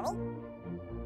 ん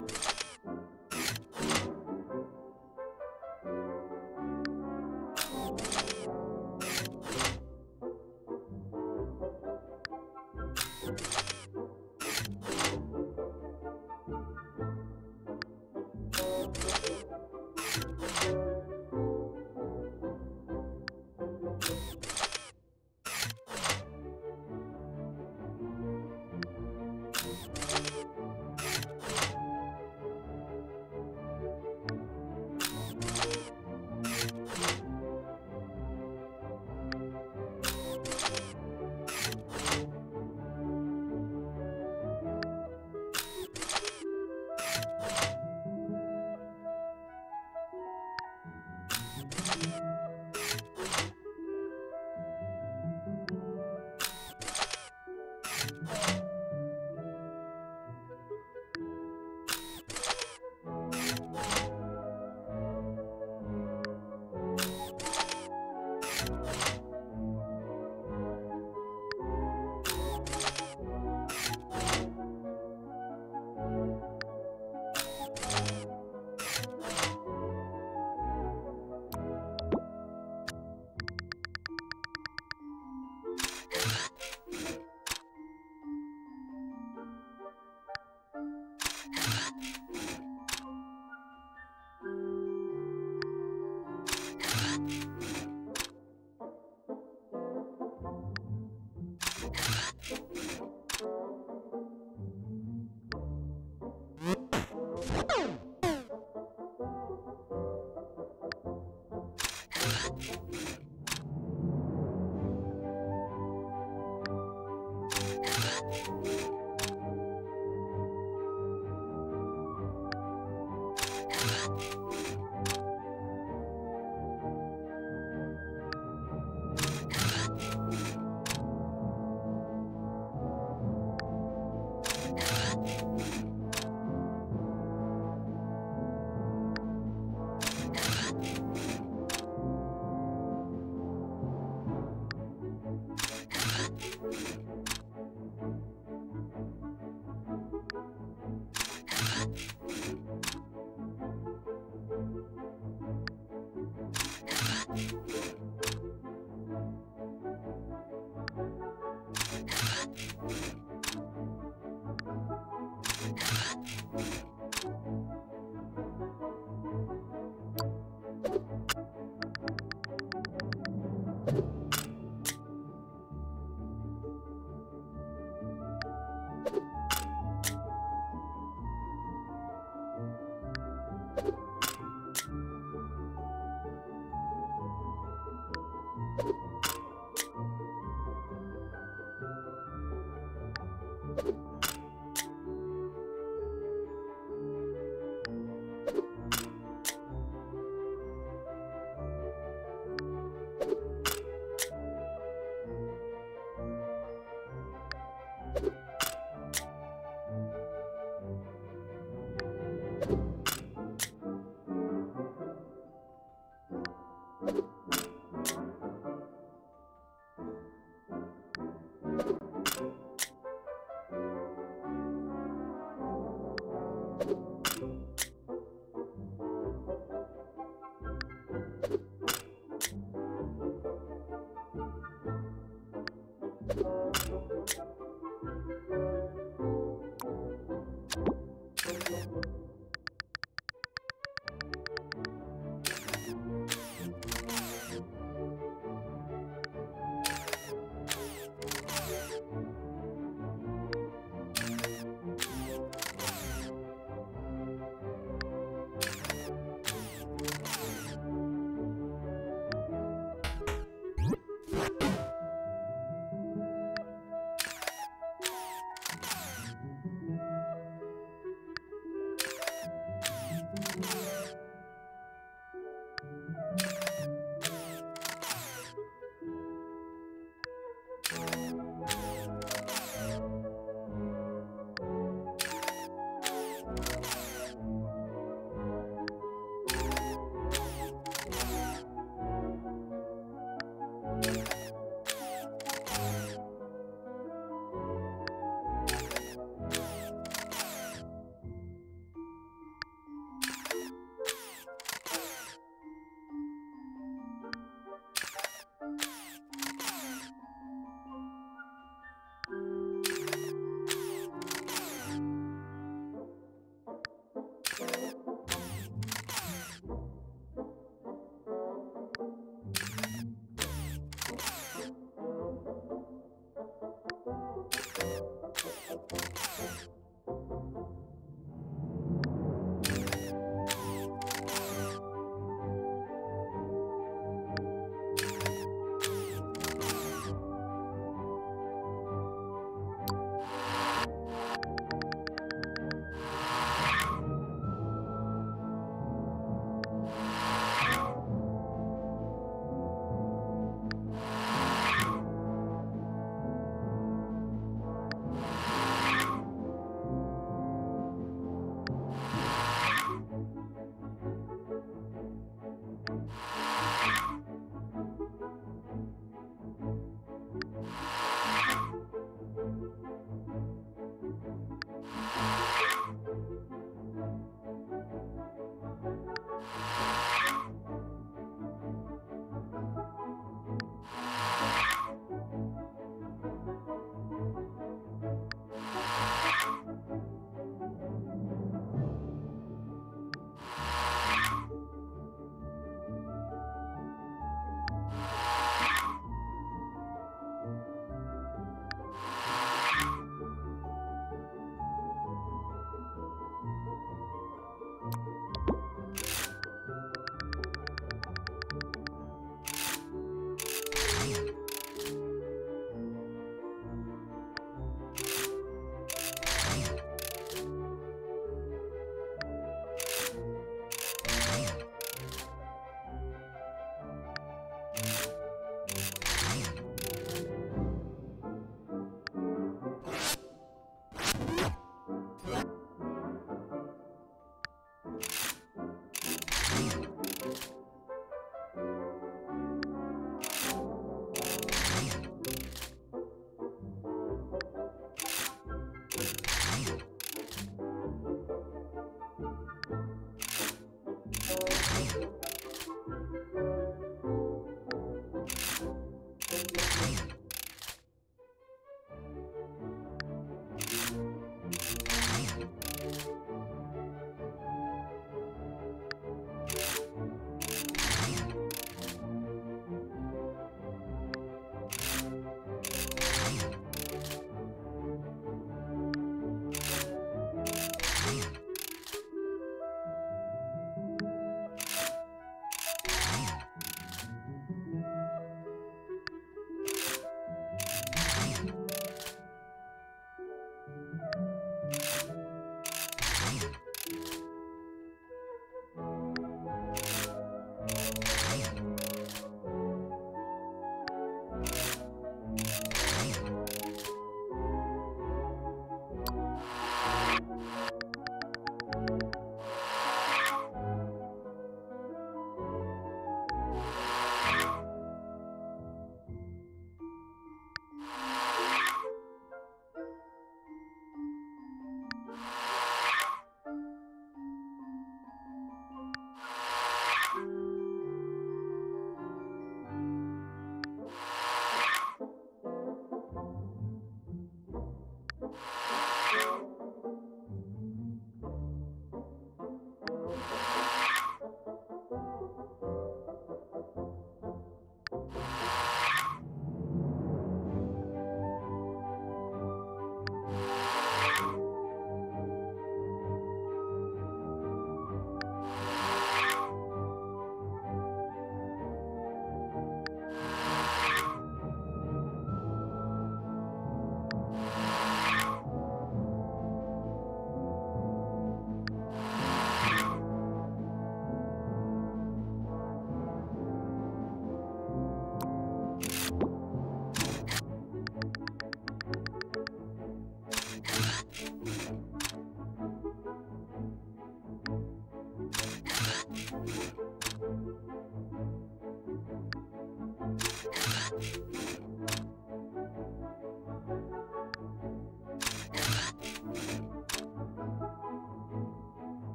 Yes.